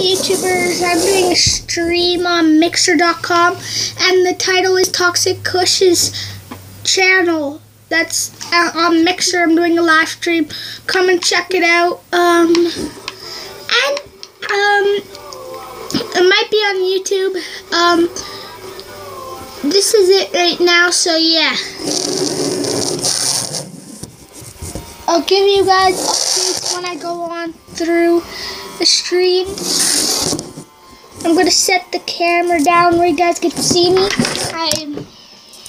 YouTubers. I'm doing a stream on Mixer.com, and the title is Toxic Kush's channel. That's uh, on Mixer. I'm doing a live stream. Come and check it out. Um, and um, it might be on YouTube. Um, this is it right now. So yeah. I'll give you guys updates when I go on through the stream. I'm gonna set the camera down where you guys can see me. I'm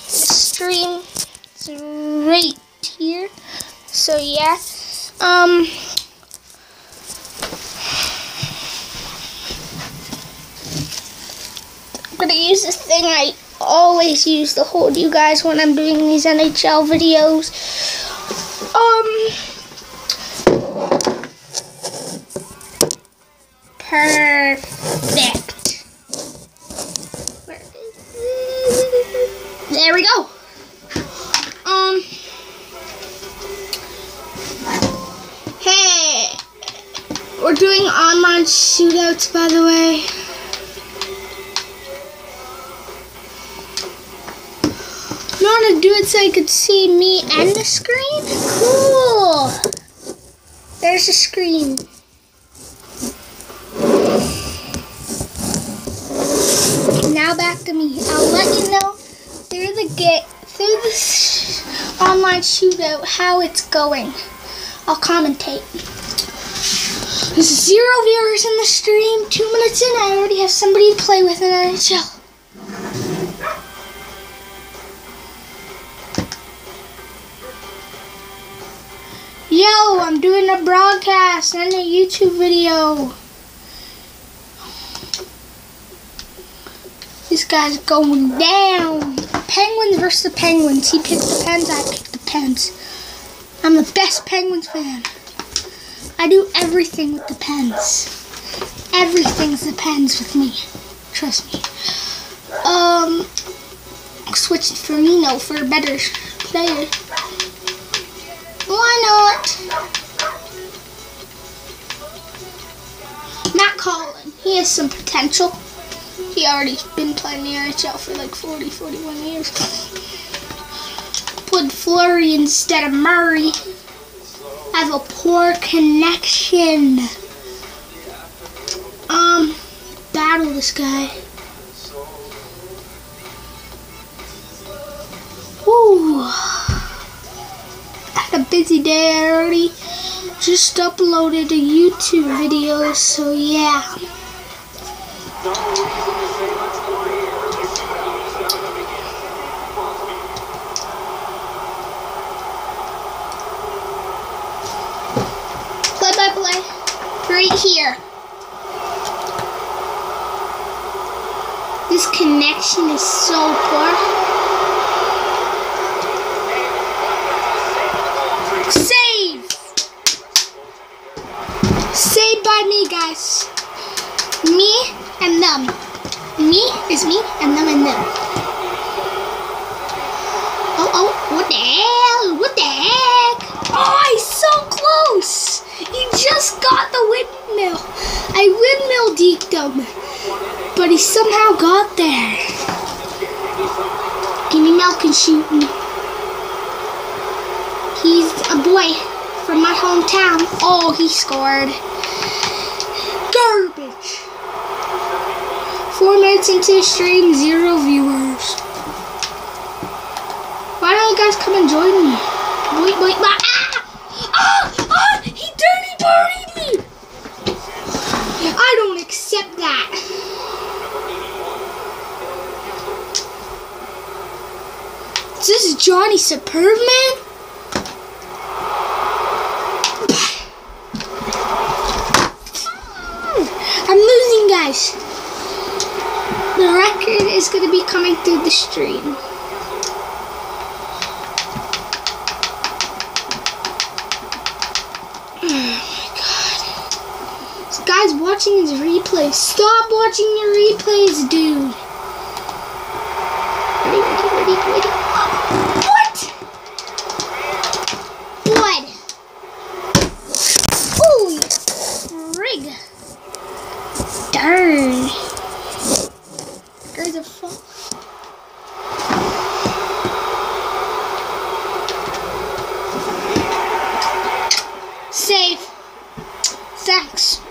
stream right here. So yeah. Um I'm gonna use this thing I always use to hold you guys when I'm doing these NHL videos. Um. Shootouts, by the way. You want to do it so you could see me and the screen? Cool. There's the screen. Now back to me. I'll let you know through the gate, through the online shootout, how it's going. I'll commentate. There's zero viewers in the stream. Two minutes in, I already have somebody to play with in NHL. Yo, I'm doing a broadcast and a YouTube video. This guy's going down. Penguins versus the Penguins. He picked the Pens, I picked the Pens. I'm the best Penguins fan. I do everything with the Pens. Everything's the Pens with me. Trust me. Um, switch for Nino for a better player. Why not? Matt Cullen. He has some potential. He already been playing the NHL for like 40, 41 years. Put Fleury instead of Murray. I have a poor connection. Um, battle this guy. Had a busy day. Already just uploaded a YouTube video, so yeah. Play by play, right here. This connection is so poor. Save! Saved by me, guys. Me and them. Me is me, and them and them. Oh, oh, what the hell? What the heck? Oh, he's so close! He just got the windmill. I windmill deked him, but he somehow got there. Me milk and shoot me. He's a boy from my hometown. Oh, he scored. Garbage. Four minutes into the stream, zero viewers. Why don't you guys come and join me? Wait, wait, wait. Ah! Ah! Dirty me! I don't accept that. Is this is Johnny Superman? Hmm, I'm losing, guys. The record is going to be coming through the stream. This hmm. Guy's watching his replays. Stop watching your replays, dude. Ready, ready, ready, ready. What? Blood. Holy frig. Darn. There's a fall. Save. Thanks.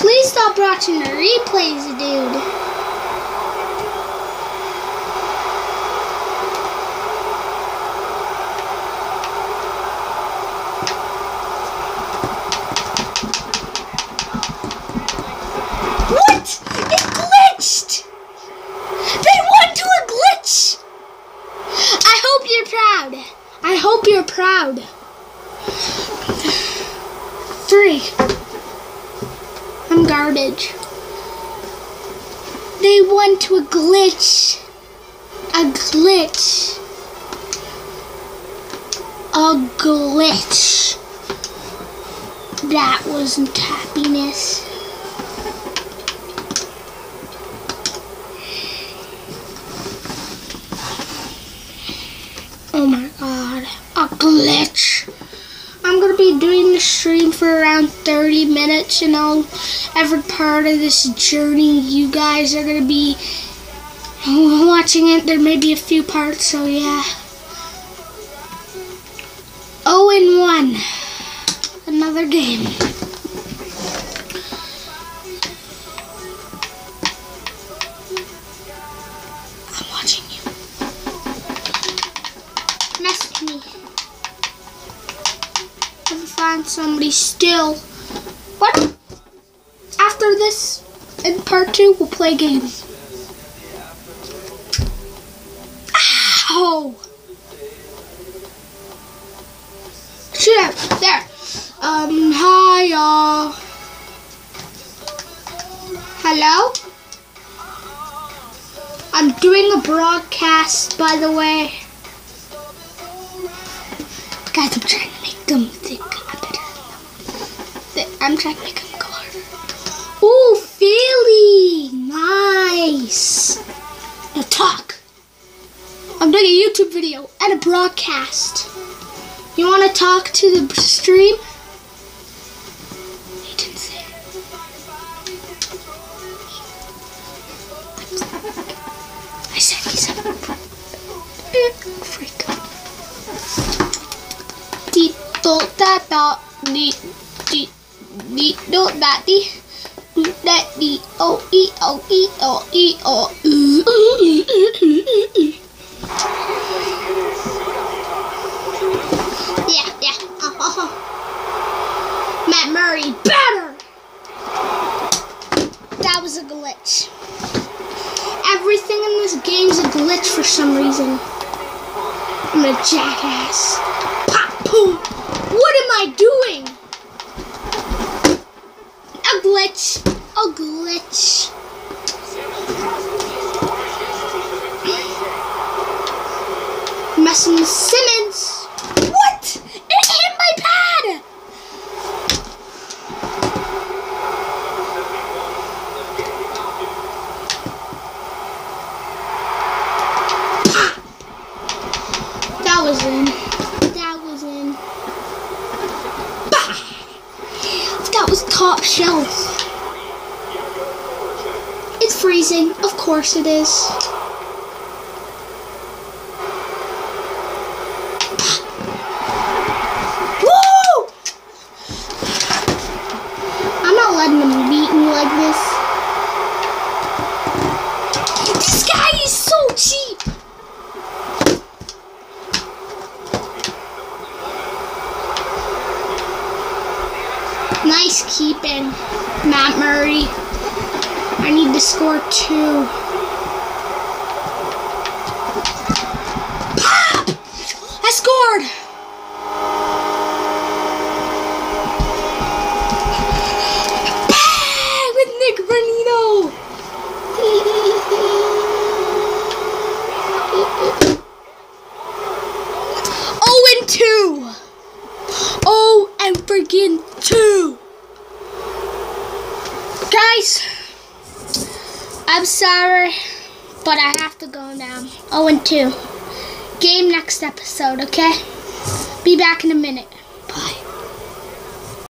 Please stop watching the replays, dude. What? It glitched! They went to a glitch! I hope you're proud. I hope you're proud. Three. I'm garbage. They went to a glitch. A glitch. A glitch. That wasn't happiness. Oh my god, a glitch. I'm gonna be doing the stream for around 30 minutes, you know. Every part of this journey, you guys are gonna be watching it. There may be a few parts, so yeah. Oh, and 1. Another game. Somebody still. What? After this, in part two, we'll play games. Ow! Shoot up. There. Um, hi, y'all. Hello? I'm doing a broadcast, by the way. Guys, I'm trying to make them think I'm trying to make him go harder. Ooh, Philly! Nice! Now talk. I'm doing a YouTube video and a broadcast. You want to talk to the stream? He didn't say. I said he's a freak. Di do da da di do da di do da di o e o e o e o ooh, ooh, ooh, ooh, ooh, ooh. Yeah, yeah. Uh-huh. Matt Murray, better! That was a glitch. Everything in this game's a glitch for some reason. I'm a jackass. Pop, boom. What am I doing? A glitch. A glitch. Messing with Simmons. What? It hit my pad. That was in. That was in. Bah! That was top shelf. It's freezing. Of course it is. Woo! I'm not letting them beat me like this. This guy is so cheap. Nice keeping, Matt Murray. Score two. Pop! I scored! Bang! With Nick Bonino! oh and two! Oh and friggin' two! Guys, I'm sorry, but I have to go now. Oh and two. Game next episode, okay? Be back in a minute.